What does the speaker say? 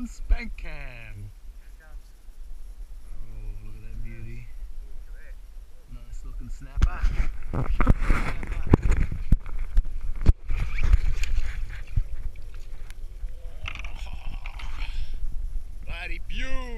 Brown Spank Can. Oh, look at that beauty. Nice looking snapper. snapper. Oh, bloody beauty.